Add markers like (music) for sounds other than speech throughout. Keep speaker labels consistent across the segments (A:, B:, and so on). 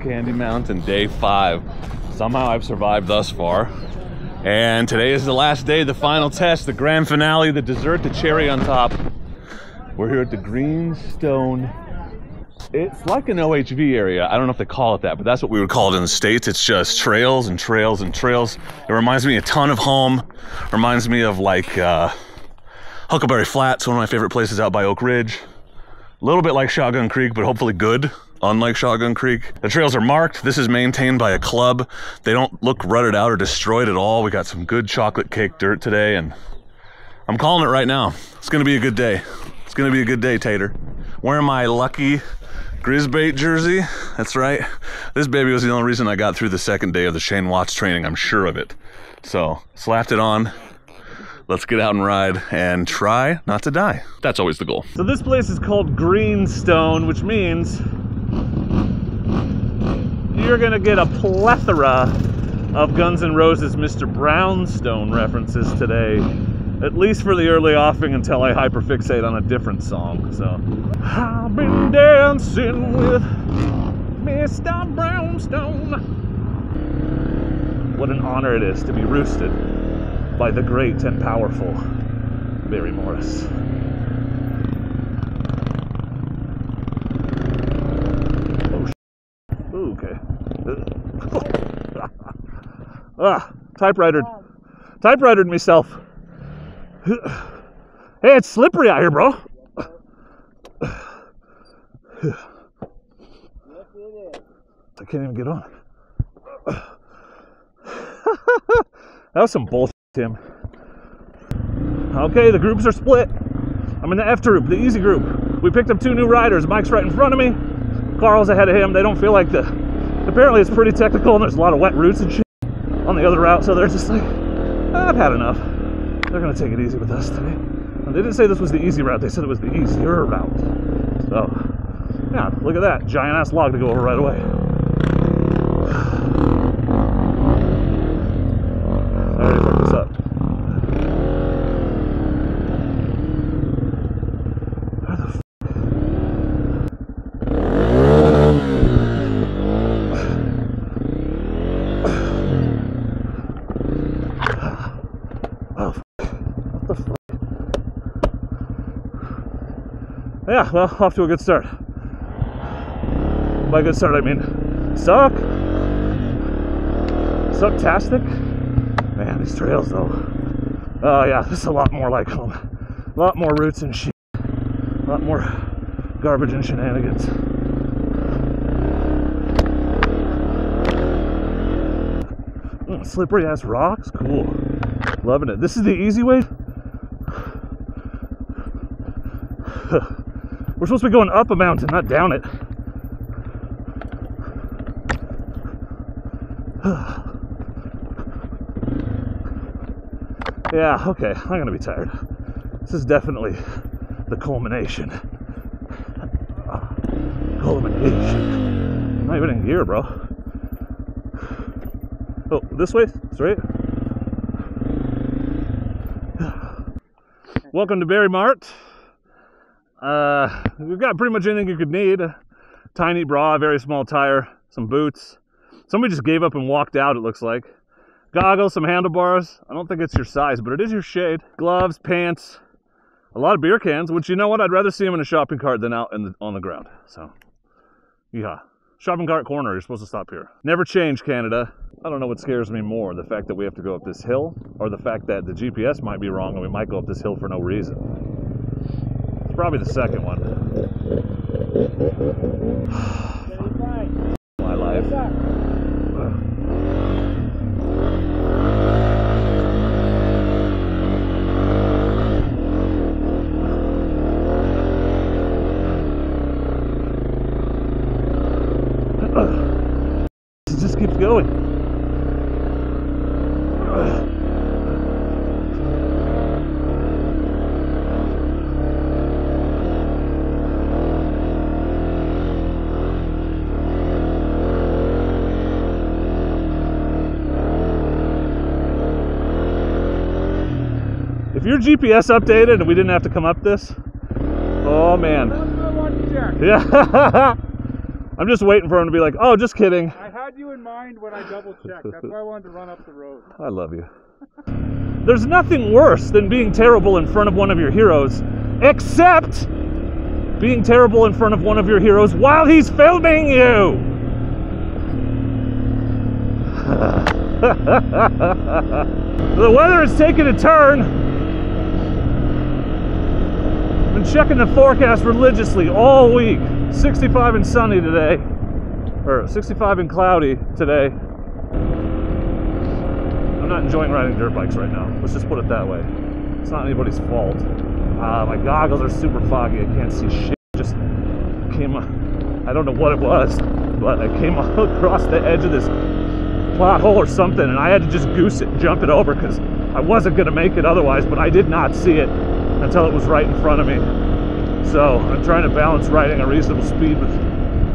A: Candy Mountain, day five. Somehow I've survived thus far. And today is the last day, the final test, the grand finale, the dessert, the cherry on top. We're here at the Greenstone. It's like an OHV area. I don't know if they call it that, but that's what we would call it in the States. It's just trails and trails and trails. It reminds me a ton of home. Reminds me of like uh, Huckleberry Flats, one of my favorite places out by Oak Ridge. A little bit like Shotgun Creek, but hopefully good, unlike Shotgun Creek. The trails are marked. This is maintained by a club. They don't look rutted out or destroyed at all. We got some good chocolate cake dirt today, and I'm calling it right now. It's gonna be a good day. It's gonna be a good day, Tater. Wearing my lucky Grizzbait jersey. That's right. This baby was the only reason I got through the second day of the Shane Watts training. I'm sure of it. So slapped it on. Let's get out and ride and try not to die. That's always the goal. So this place is called Greenstone, which means you're gonna get a plethora of Guns N' Roses Mr. Brownstone references today at least for the early offing until I hyperfixate on a different song. So I've been dancing with Mr. Brownstone. What an honor it is to be roosted by the great and powerful Barry Morris. Oh, okay. (laughs) ah, typewriter. Typewritered myself. (sighs) Hey, it's slippery out here, bro. (sighs) I can't even get on. (laughs) that was some bullshit, Tim. Okay, the groups are split. I'm in the F group, the easy group. We picked up two new riders. Mike's right in front of me. Carl's ahead of him. They don't feel like the. Apparently, it's pretty technical and there's a lot of wet roots and shit on the other route, so they're just like, I've had enough. They're gonna take it easy with us today. And they didn't say this was the easy route, they said it was the easier route. So, yeah, look at that. Giant ass log to go over right away. I already fucked this up. Where the f- Oh, f- what the fuck? Yeah, well, off to a good start. By good start, I mean suck. Sucktastic. Man, these trails though. Oh yeah, this is a lot more like home. A lot more roots and shit. A lot more garbage and shenanigans. Mm, slippery ass rocks, cool. Loving it. This is the easy way. We're supposed to be going up a mountain, not down it. (sighs) yeah, okay, I'm gonna be tired. This is definitely the culmination. Culmination. Not even in gear, bro. Oh, this way? Straight? (sighs) Welcome to Barry Mart. Uh, we've got pretty much anything you could need. Tiny bra, very small tire, some boots. Somebody just gave up and walked out, it looks like. Goggles, some handlebars. I don't think it's your size, but it is your shade. Gloves, pants, a lot of beer cans, which you know what? I'd rather see them in a shopping cart than out the, on the ground. So, yeah. Shopping cart corner, you're supposed to stop here. Never change, Canada. I don't know what scares me more the fact that we have to go up this hill, or the fact that the GPS might be wrong and we might go up this hill for no reason. Probably the second one. (sighs) My life. It just keeps going. If your GPS updated and we didn't have to come up this, oh man. Yeah. (laughs) I'm just waiting for him to be like, oh, just kidding.
B: I had you in mind when I double checked. That's why I wanted to run up the road.
A: I love you. There's nothing worse than being terrible in front of one of your heroes, except being terrible in front of one of your heroes while he's filming you. (laughs) the weather is taking a turn. Been checking the forecast religiously all week. 65 and sunny today, or 65 and cloudy today. I'm not enjoying riding dirt bikes right now. Let's just put it that way. It's not anybody's fault. Uh, my goggles are super foggy. I can't see shit. Just came. I don't know what it was, but I came (laughs) across the edge of this pothole or something, and I had to just goose it, and jump it over because I wasn't gonna make it otherwise. But I did not see it until it was right in front of me. So I'm trying to balance riding a reasonable speed with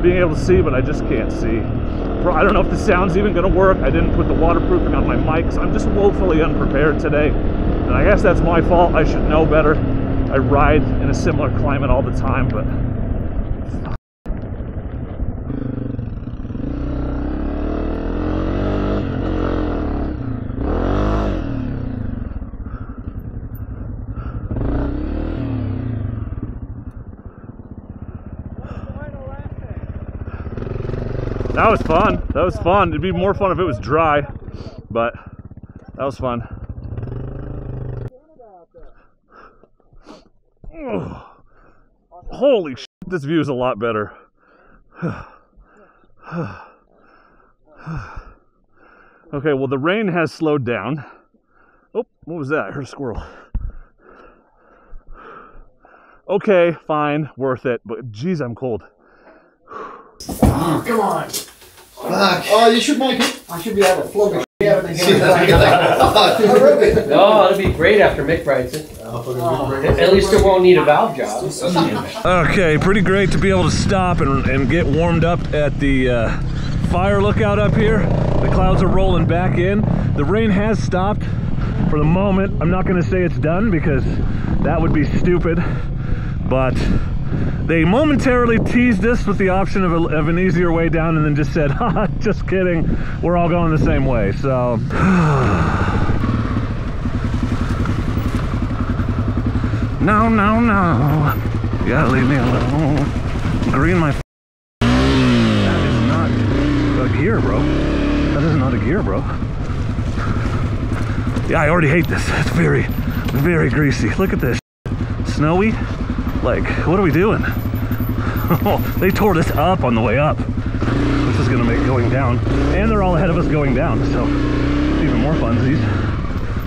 A: being able to see, but I just can't see. I don't know if the sound's even gonna work. I didn't put the waterproofing on my mics. I'm just woefully unprepared today. And I guess that's my fault. I should know better. I ride in a similar climate all the time, but That was fun. That was fun. It'd be more fun if it was dry, but that was fun. Oh, (sighs) holy shit, this view is a lot better. (sighs) okay, well, the rain has slowed down. Oh, what was that? I heard a squirrel. (sighs) Okay, fine, worth it, but geez, I'm cold.
C: Come on.
D: Fuck.
C: Oh, you should make it. I should be able to flog the shit it.
D: See that? Like,
E: No, it'll be great after Mick rides it. At least it won't need a valve job.
A: Okay, pretty great to be able to stop and, and get warmed up at the uh, fire lookout up here. The clouds are rolling back in. The rain has stopped for the moment. I'm not going to say it's done because that would be stupid, but they momentarily teased us with the option of, a, of an easier way down and then just said, (laughs) haha, just kidding, we're all going the same way. So, (sighs) no, no, no, you gotta leave me alone. Green my that is not a gear, bro. That is not a gear, bro. Yeah, I already hate this. It's very, very greasy. Look at this. Snowy. Like, what are we doing? (laughs) they tore this up on the way up. This is gonna make going down. And they're all ahead of us going down, so even more funsies.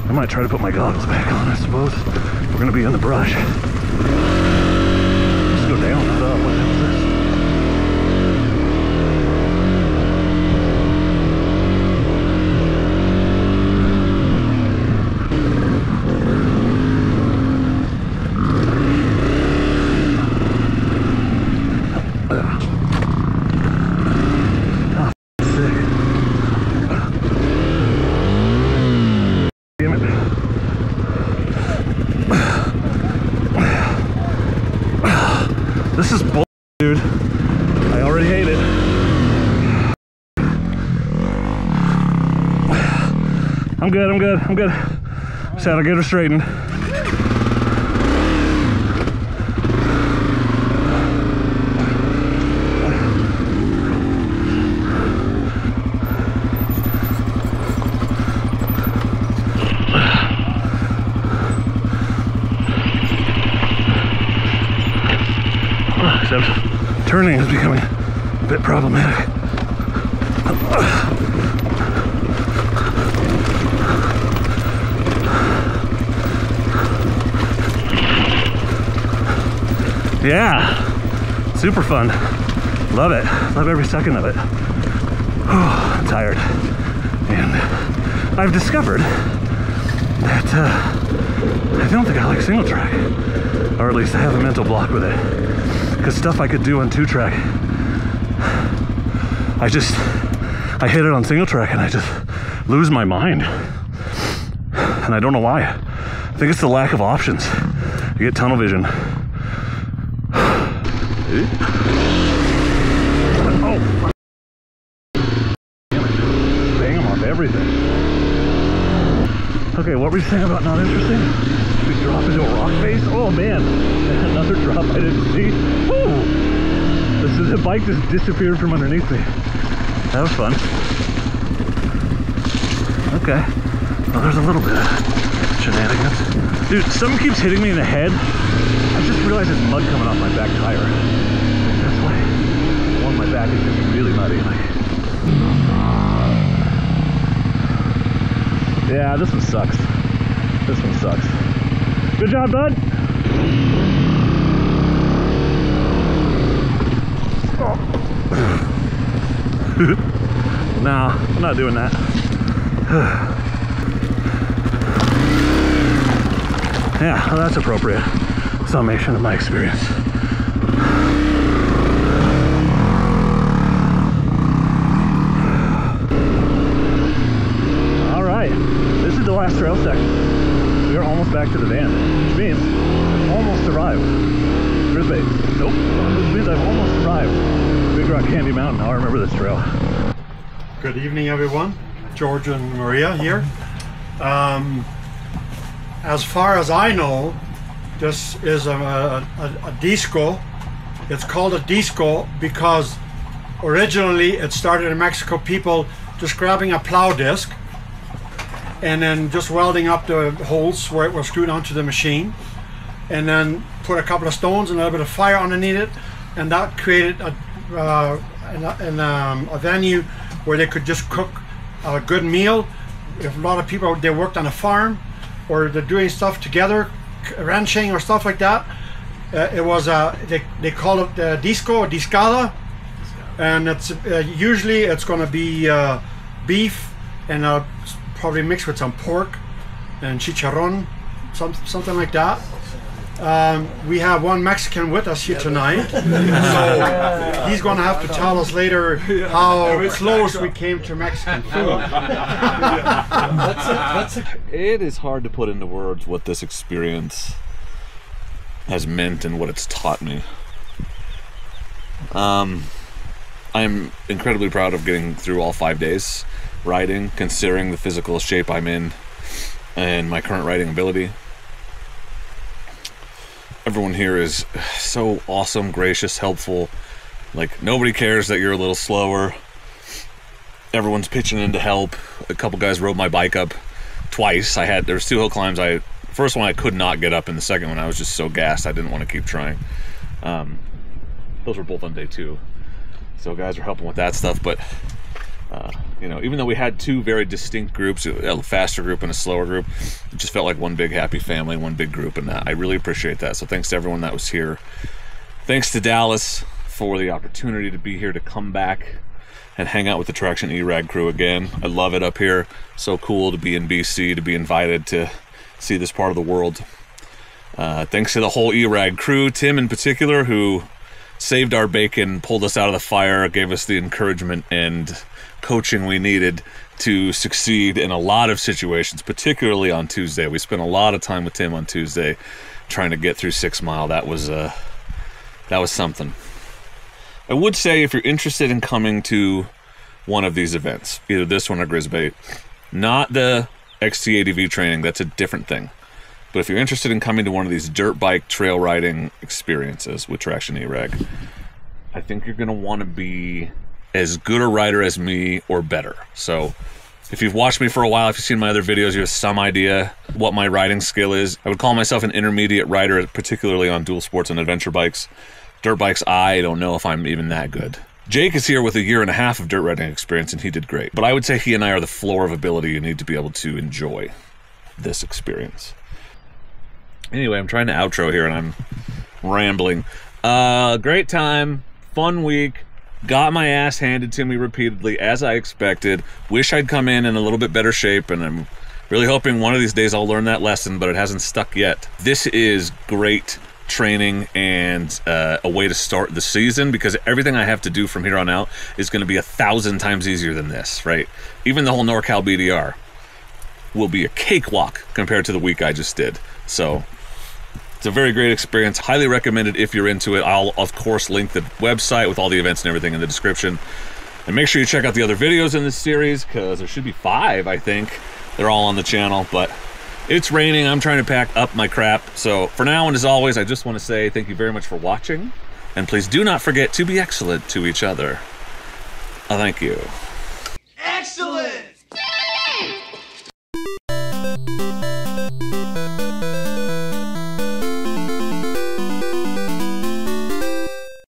A: I might try to put my goggles back on, I suppose. We're gonna be in the brush. Let's go down, not up. What the hell is this? Ah, sick. Damn it. This is bull, dude. I already hate it. (sighs) I'm good, I'm good, I'm good. To get her straightened. Except turning is becoming a bit problematic. Yeah, super fun. Love it. Love every second of it. I'm tired. And I've discovered that uh, I don't think I like single track. Or at least I have a mental block with it. Because stuff I could do on two track, I just, I hit it on single track and I just lose my mind. And I don't know why. I think it's the lack of options. You get tunnel vision. Oh,
F: Damn off everything. Okay, what were you saying about not interesting? Drop into a rock face? Oh man, (laughs) another drop I didn't see. Woo! This is, the bike just disappeared from underneath me. That was fun. Okay. Well, there's a little bit of shenanigans. Dude, something keeps hitting me in the head. I just realized there's mud coming off my back tire. That's why one of my back is just really muddy. Like, yeah, this one sucks. This one sucks. Good job, bud. (laughs) nah, I'm not doing that. (sighs) yeah, well, that's appropriate summation of my experience. (sighs) All right, this is the last trail section. Back to the van, which means I've almost arrived. Brisbane. Nope. Which means I've almost arrived. Big Rock Candy Mountain. Now I remember this trail.
B: Good evening, everyone. George and Maria here. Um, as far as I know, this is a, a, a disco. It's called a disco because originally it started in Mexico. People just grabbing a plow disc and then just welding up the holes where it was screwed onto the machine. And then put a couple of stones and a little bit of fire underneath it. And that created a, uh, an, an, um, a venue where they could just cook a good meal. If a lot of people they worked on a farm or they're doing stuff together ranching or stuff like that uh, it was uh, they, they call it uh, disco or discada. And it's uh, usually it's going to be uh, beef and uh, s- probably mixed with some pork and chicharron some, something like that um, we have one Mexican with us here tonight, (laughs) so he's going to have to tell us later how close we came to Mexican food. (laughs)
F: It is hard to put into words what this experience has meant and what it's taught me. Um, I'm incredibly proud of getting through all five days riding, considering the physical shape I'm in and my current riding ability. Everyone here is so awesome, gracious, helpful. Like, nobody cares that you're a little slower. Everyone's pitching in to help. A couple guys rode my bike up twice. I had there's two hill climbs. I first one I could not get up, and the second one I was just so gassed I didn't want to keep trying. Um, those were both on day two, so guys are helping with that stuff. But uh, you know, even though we had two very distinct groups, a faster group and a slower group, it just felt like one big happy family, one big group, and uh, I really appreciate that. So thanks to everyone that was here. Thanks to Dallas for the opportunity to be here to come back and hang out with the Traction eRag crew again. I love it up here. So cool to be in BC, to be invited to see this part of the world. Uh, thanks to the whole eRag crew, Tim in particular, who saved our bacon, pulled us out of the fire, gave us the encouragement and coaching we needed to succeed in a lot of situations, particularly on Tuesday. We spent a lot of time with Tim on Tuesday trying to get through Six Mile. That was uh, that was something. I would say if you're interested in coming to one of these events, either this one or Grisbait, not the XT80V training, that's a different thing. But if you're interested in coming to one of these dirt bike trail riding experiences with Traction eRag, I think you're going to want to be as good a rider as me or better. So if you've watched me for a while, if you've seen my other videos, you have some idea what my riding skill is. I would call myself an intermediate rider, particularly on dual sports and adventure bikes. Dirt bikes, I don't know if I'm even that good. Jake is here with a year and a half of dirt riding experience, and he did great. But I would say he and I are the floor of ability you need to be able to enjoy this experience. Anyway, I'm trying to outro here and I'm rambling. Uh, great time, fun week. Got my ass handed to me repeatedly as I expected. Wish I'd come in in a little bit better shape, and I'm really hoping one of these days I'll learn that lesson, but it hasn't stuck yet. This is great training and uh, a way to start the season because everything I have to do from here on out is going to be a thousand times easier than this, right? Even the whole NorCal BDR will be a cakewalk compared to the week I just did. So It's a very great experience. Highly recommended if you're into it. I'll, of course, link the website with all the events and everything in the description. And make sure you check out the other videos in this series because there should be five, I think. They're all on the channel, but it's raining. I'm trying to pack up my crap. So for now, and as always, I just want to say thank you very much for watching. And please do not forget to be excellent to each other. Thank you.